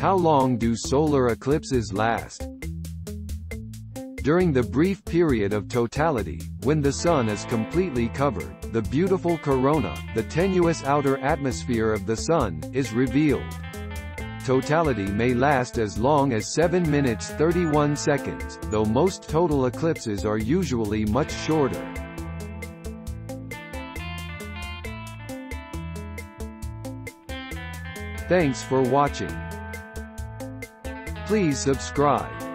How long do solar eclipses last? During the brief period of totality, when the Sun is completely covered, the beautiful corona, the tenuous outer atmosphere of the Sun, is revealed. Totality may last as long as 7 minutes 31 seconds, though most total eclipses are usually much shorter. Thanks for watching. Please subscribe.